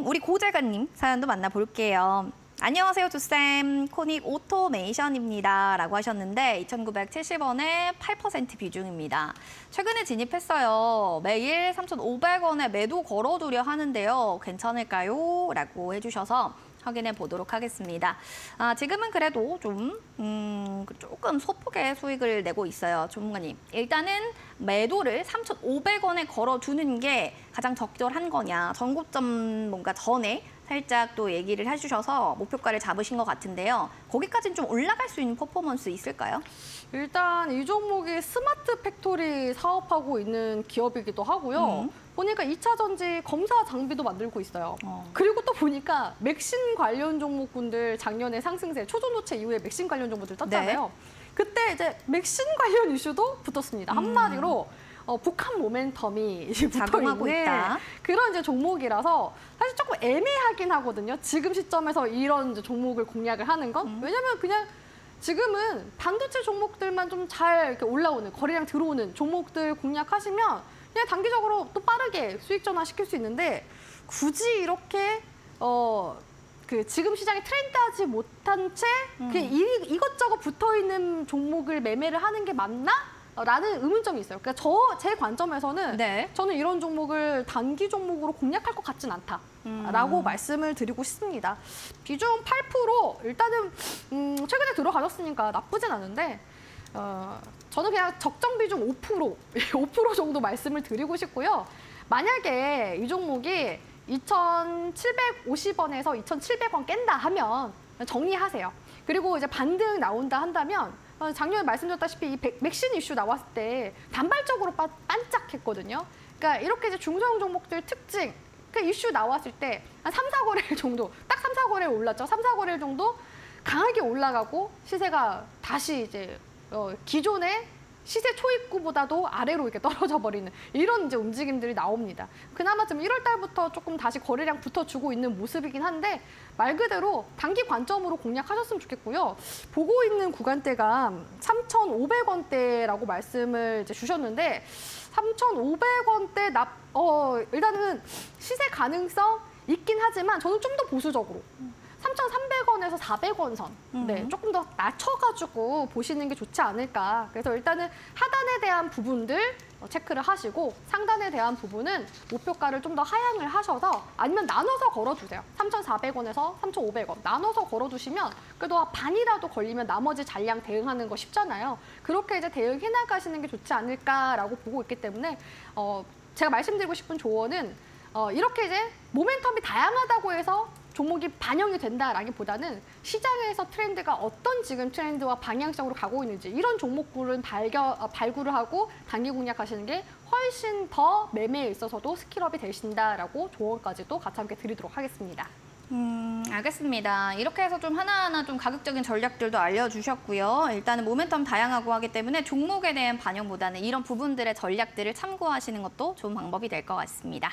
음, 우리 고재관님 사연도 만나볼게요. 안녕하세요, 주쌤. 코닉 오토메이션입니다. 라고 하셨는데 2,970원에 8% 비중입니다. 최근에 진입했어요. 매일 3,500원에 매도 걸어두려 하는데요. 괜찮을까요? 라고 해주셔서 확인해 보도록 하겠습니다. 아, 지금은 그래도 좀 음, 조금 소폭의 수익을 내고 있어요, 전문가님. 일단은 매도를 3,500원에 걸어두는 게 가장 적절한 거냐, 전고점 뭔가 전에 살짝 또 얘기를 해주셔서 목표가를 잡으신 것 같은데요. 거기까지는 좀 올라갈 수 있는 퍼포먼스 있을까요? 일단 이 종목이 smart factory 사업하고 있는 기업이기도 하고요. 음. 보니까 2차 전지 검사 장비도 만들고 있어요. 어. 그리고 또 보니까 MXene 관련 종목군들 작년에 상승세 초전도체 이후에 MXene 관련 종목들 떴잖아요. 네. 그때 이제 MXene 관련 이슈도 붙었습니다. 음. 한마디로 어, 복합 모멘텀이 붙어 있는 있다. 그런 이제 종목이라서 사실 조금 애매하긴 하거든요. 지금 시점에서 이런 이제 종목을 공략을 하는 건 음. 왜냐면 그냥 지금은 반도체 종목들만 좀잘 이렇게 올라오는 거래량 들어오는 종목들 공략하시면 그냥 단기적으로 또 빠르게 수익 전환 시킬 수 있는데 굳이 이렇게 어. 그 지금 시장에 트렌드하지 못한 채 음. 그냥 이, 이것저것 붙어 있는 종목을 매매를 하는 게 맞나? 라는 의문점이 있어요. 그러니까 저 제 관점에서는 네. 저는 이런 종목을 단기 종목으로 공략할 것 같진 않다 라고 음. 말씀을 드리고 싶습니다. 비중 8% 일단은 음, 최근에 들어가셨으니까 나쁘진 않은데 어, 저는 그냥 적정 비중 5% 5% 정도 말씀을 드리고 싶고요. 만약에 이 종목이 2,750원에서 2,700원 깬다 하면 정리하세요. 그리고 이제 반등 나온다 한다면 어, 작년에 말씀드렸다시피 이 백- 맥신 이슈 나왔을 때 단발적으로 빠- 반짝했거든요. 그러니까 이렇게 이제 중소형 종목들 특징, 그 이슈 나왔을 때 한 3, 4거래일 정도, 딱 3, 4거래일 올랐죠. 3, 4거래일 정도 강하게 올라가고 시세가 다시 이제 어, 기존의 시세 초입구보다도 아래로 이렇게 떨어져 버리는 이런 이제 움직임들이 나옵니다. 그나마 좀 1월 달부터 조금 다시 거래량 붙어주고 있는 모습이긴 한데 말 그대로 단기 관점으로 공략하셨으면 좋겠고요. 보고 있는 구간대가 3,500원대라고 말씀을 이제 주셨는데 3,500원대 납, 어, 일단은 시세 가능성 있긴 하지만 저는 좀 더 보수적으로 3,300원에서 400원 선, 네, 음. 조금 더 낮춰가지고 보시는 게 좋지 않을까. 그래서 일단은 하단에 대한 부분들 어, 체크를 하시고 상단에 대한 부분은 목표가를 좀 더 하향을 하셔서 아니면 나눠서 걸어주세요. 3,400원에서 3,500원 나눠서 걸어두시면 그래도 반이라도 걸리면 나머지 잔량 대응하는 거 쉽잖아요. 그렇게 이제 대응해 나가시는 게 좋지 않을까라고 보고 있기 때문에 어, 제가 말씀드리고 싶은 조언은 어, 이렇게 이제 모멘텀이 다양하다고 해서 종목이 반영이 된다라기보다는 시장에서 트렌드가 어떤 지금 트렌드와 방향성으로 가고 있는지 이런 종목군을 발견, 어, 발굴을 하고 단기 공략하시는 게 훨씬 더 매매에 있어서도 skill up이 되신다라고 조언까지도 같이 함께 드리도록 하겠습니다. 음, 알겠습니다. 이렇게 해서 좀 하나하나 좀 가격적인 전략들도 알려주셨고요. 일단은 모멘텀 다양하고 하기 때문에 종목에 대한 반영보다는 이런 부분들의 전략들을 참고하시는 것도 좋은 방법이 될 것 같습니다.